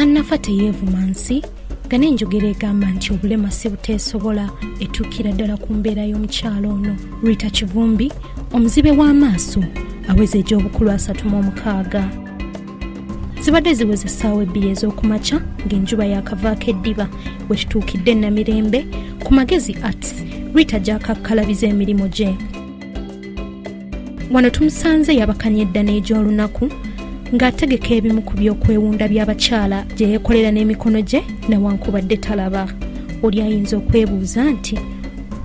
tannafa teyeevuma nsi nga n'enjogera egamba nti obulema si buteesobola etuukira ddala ku mbeera y'omukyalo ono. Rita kivumbi omuzibe w'amaaso aweza egy'obukulu 36 zibadde ziweza essaawa ebbiri ez'okumakya ng'enjuba yakavaako eddiba. Bwe tutuukidde namirembe ku magezi arts rita gyakakkalabiza emirimu gye. Wano tumusanze yabakanya edda n'egy'olunaku ng'ategeka ebimu ku by'okwewunda by'abakyala gye yeekolera n'emikono gye newankubadde talaba. Oli ayinza okwebuuza nti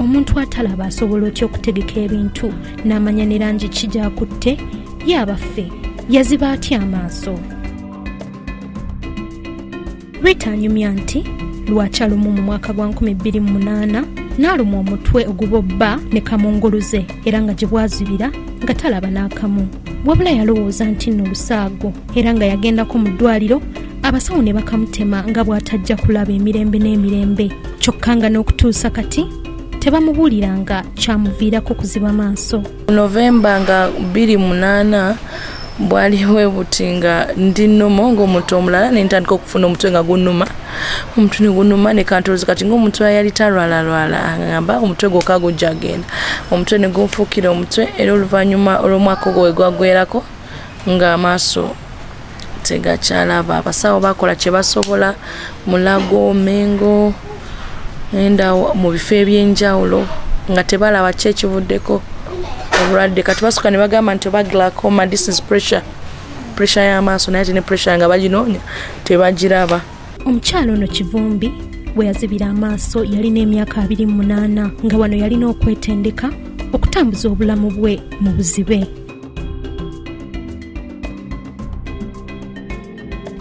omuntu atalaba asobola otya okutegeka ebintu n'amanya ne langi ki gy'akutte? Yaabaffe yaziba atya amaaso? Rita anyumya nti lwakya lumu mu mwaka gwa 2008 n'aluma omutwe ogubobba ne kamunguluze era nga gye bwazibira nga talaba n'akamu wabula yalowooza nti nno lusaago era nga yagendako mu ddwaliro abasawo ne bakamutema nga bw'atajja kulaba emirembe n'emirembe. Kyokka nga n'okutuusa kati tebamubuuliranga kyamuviirako kuziba maaso. Novemba nga 28 bwali bwebuti nga ndi nnomo ngaomuntu omulala nentandika okufuna omutwe nga gunuma omutwe negunuma nekantoloza kati ngaomutwe yali talwalalwala agamba omutwe gwokka gujja genda. Omutwe negunfuukira omutwe era oluvanyuma olwomwaka ogwo wegwagwerako nga amaaso tegakyalaba. Abasawo bakola kyebasobola mulago mengo enda mu bifo ebyenjawulo nga tebalaba ki ekivuddeko obulwadde. Kati basuka ne bagamba nti oba glaucoma this is pressure pressure y'amaaso naye ate ne pressure nga baginoonya tebagiraba. Omukyalo ono kivumbi bwe yazibira amaaso yalina emyaka 28 nga wano yalina okwetendeka okutambuza obulamu bwe mu buzibe.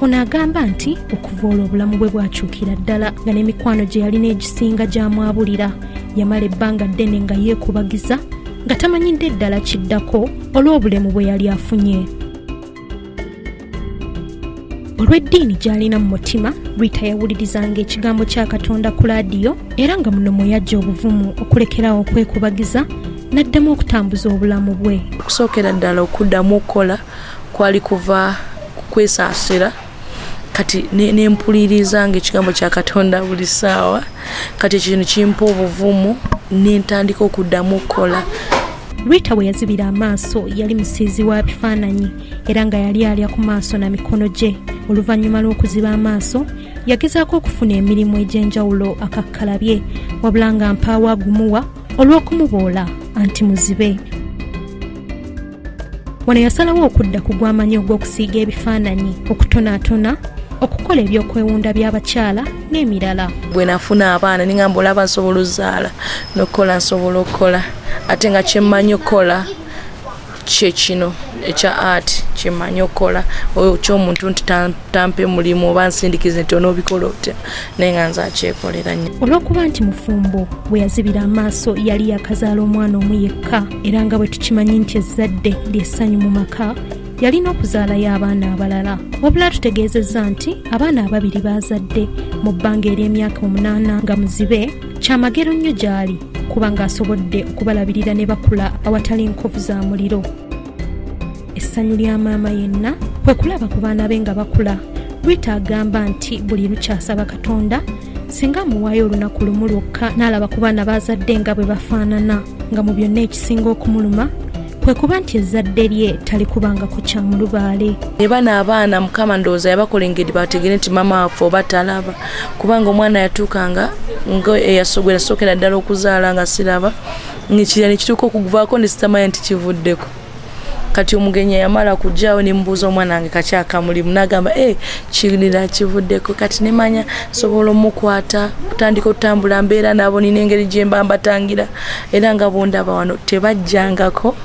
Ono agamba nti okuva olwo obulamu bwe bwakyukira ddala nga n'emikwano gye yalina egisinga gyamwabulira yamala ebbanga ddene nga yeekubagiza nga tamanyidde ddala kiddako olw'obulemu bwe yali afunye. Olw'eddiini gy'alina mu mutima rita yawulirizanga ekigambo kya katonda ku laadiyo era nga muno mwe yajja obuvumu okulekerawo okwekubagiza n'addamu okutambuza obulamu bwe. Okusookera ddala okuddamu okukola kwali kuva kwesaasira kati nempuliriza nga ekigambo kya katonda buli ssaawa. Kati ekyo kino kimpa obuvumu nentandika okuddamu okukola rita bwe yazibira amaaso yali musiizi wa bifaananyi era nga yali alya ku maaso na mikono gye. Oluvannyuma lw'okuziba amaaso yagezaako okufuna emirimu egy'enjawulo akakkalabye wabula nga mpaawo agumuwa olw'okumuboola anti muzibe. Wano yasalawo okudda ku gwamanyi ogw'okusiiga ebifaananyi okutonaatona okukola ebyokwewunda by'abakyala n'emirala. Bwe nafuna abaana ningamba olaba nsobola ozaala nokukola nsobola okukola. Ate nga kyemmanyi okukola kyekino ekya art kyemmanyi okukola. Kyomuntu nti tampe mulimu oba nsindikize nti onoobikola otya naye nga nze akyekolera nnyo. Olw'okuba nti mufumbo bwe yazibira amaaso yali yakazaala omwana omu yekka era nga bwe tukimanyi nti ezzadde lyessanyu mu maka yalina okuzaalayo abaana abalala. Wabula tutegeezezza nti abaana ababiri baazadde mu bbanga ery'emyaka omunaana nga muzibe kyamagero nnyo gy'ali kuba ng'asobodde okubalabirira ne bakula awatali nkovu za muliro. Essanyu lya maama yenna kwe kulaba ku baana be nga bakula rita agamba nti buli lukyasaba katonda singa amuwaayo olunaku lumu lwokka n'alaba ku baana baazadde nga bwe bafaanana nga mu byonna ekisinga okumuluma kwe kuba nti ezzadde lye talikubangako kyamulubaale ne bano abaana mukama ndowooza yabakola engeri bategere nti mama waffe oba talaba. Kubanga omwana yatuukanga nga eyasogera sookera ddala okuzaala nga siraba ekirala nekituuka okuguvaako ne sitamanya nti kivuddeko. Kati omugenyi yamala kujjawo nemubuuza omwana wange kakyakamulimu nagamba e kirira kivuddeko? Kati nemanya sobola omukwata kutandika otambula mbeera nabo nina engeri gyemba mbatangira era nga bondaba wano tebajjangako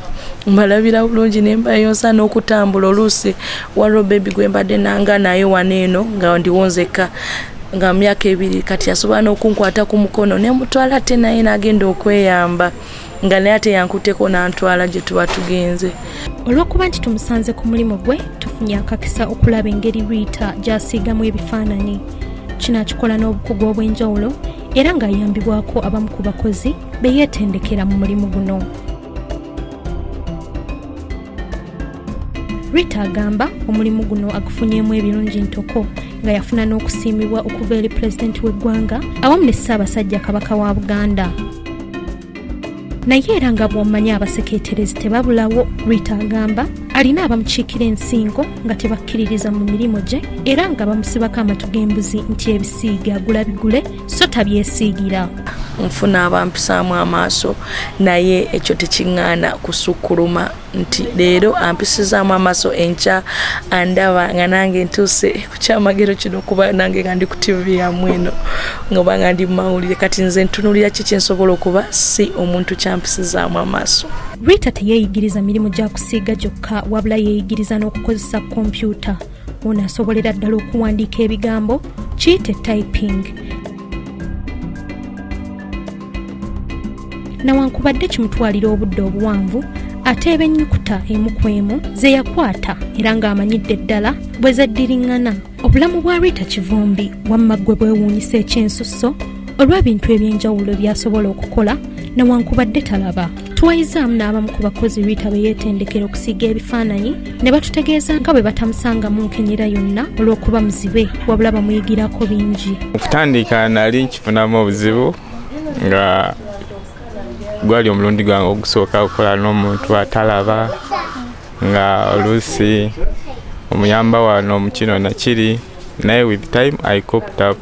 mbalabira bulungi nembayonsa n'okutambula oluusi waliwo bebi gwembadde nanga naye wano eno nga ndiwonzeka nga myaka ebiri. Kati asobola n'okunkwata ku mukono nemutwala ate naye nagenda okweyamba nga naye ate yankuteko nantwala gye tuba tugenze. Olw'okuba nti tumusanze ku mulimu gwe tufunye akakisa okulaba engeri rita gy'asiigamu ebifaananyi. Kino akikola n'obukugu obw'enjawulo era ng'ayambibwako abamu ku bakozi beyeetendekera mu mulimu guno rita agamba omulimu guno agufunyemu ebirungi ntoko nga yafuna n'okusiimibwa okuva eri pulezidenti w'eggwanga awamu ne ssaabasajja kabaka wa buganda. Naye era nga bw'omanyi abasekeeterezi tebabulawo rita agamba alina abamukiikira ensingo nga tebakkiririza mu mirimu gye era nga bamusibako amatu g'embuzi nti ebisiige agula bigule so tabyesiigira nfuna abampisaamu amaaso naye ekyo tekiŋŋaana kusukkuluma nti leero ampisizaamu amaaso enkya andaba nga nange ntuuse ku kyamagero kino kuba nange nga ndi ku tivi yamu eno ngaoba nga ndi mumawulire kati nze ntunulira ki kyensobola okuba? Si omuntu kyampisizaamu amaaso. Rita teyeeyigiriza mirimu gya kusiiga gyokka wabula yeeyigiriza n'okukozesa kompyuta ono asobolera ddala okuwandiika ebigambo kiyite typing nawankubadde kimutwalira obudde obuwanvu ateeba ennyukuta emu ku emu ze yakwata era ng'amanyidde ddala bwe zeddiriŋŋana obulamu bwa rita kivumbi wamma ggwe bwewuunyisa ekyensusso olw'ebintu ebyenjawulo byasobola okukola newankubadde talaba. Tuwayizaamu n'abamu ku bakozi rita be yeetendekera okusiiga ebifaananyi ne batutegeeza nga bwe batamusangamu nkenyera yonna olw'okuba muzibe wabula bamuyigirako bingi. Okutandika nali nkifunamu obuzibu nga gwali omulundi gwange ogusooka okukola n'omuntu atalaba nga oluusi omuyamba wano mukino nakiri naye with time i coped up.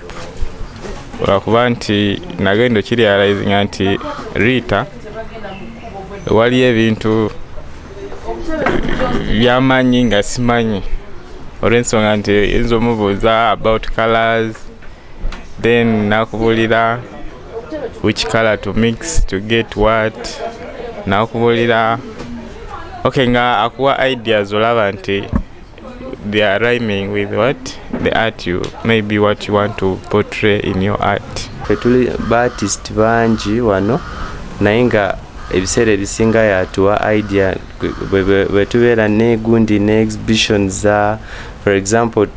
Lwakuba nti nagenda okirealizinga nti rita waliyo ebintu byamanyi nga simanyi. Olw'ensonga nti yinza omubuuza about colors then nakubulira which color to mix to get what nakubulira okay nga akuwa ideas olaba nti they are rhyming with what? The art you maybe what you want to portray in your art. Fetuli baartist bangi wano naye nga ebiseera ebisinga yatuwa idea bwetubeera negundi ne exhibition za for example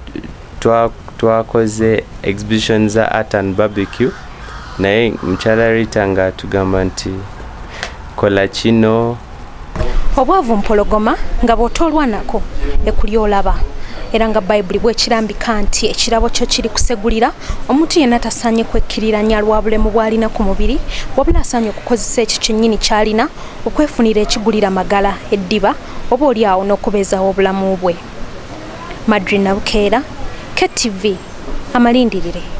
twakoze exhibition za art and barbecue naye mukyala rita nga atugamba nti kola kino. Obwavu mpologoma nga bw'otoolwa nako ekuli olaba. Era nga bayibuli bwekirambika nti ekirabo kyo kiri kusegulira omuntu yenna tasaanye kwekkiriranya lwa bulemu bw'alina ku mubiri wabula asaanye okukozesa ekyo kyennyini ky'alina okwefunira ekigulira magala eddiba oba oli awo n'okubeezaawo obulamu bwe. Madri nabukeera ktv amalindirire